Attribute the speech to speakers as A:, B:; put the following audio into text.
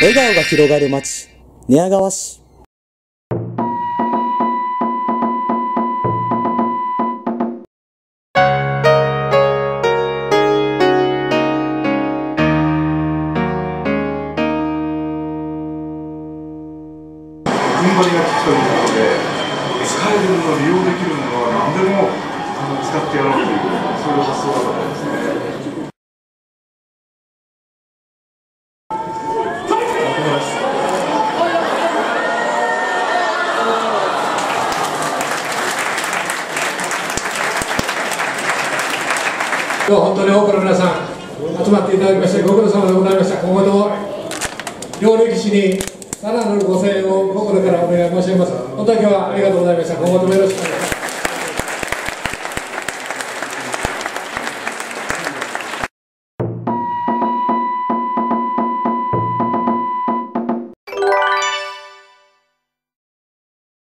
A: 笑顔が広がる街、寝屋川市。
B: 踏ん張りが利くということで、使えるもの、利用できるものは何でも使ってやろうという、そういう発想だと思いますね。
C: 今日本当に多くの皆さん集まっていただきましてご苦労様でございました。今後とも両歴史にさらなるご声援を心からお願い申し上げます。本当に今日はありがとうございました。今後ともよろしくお願いします。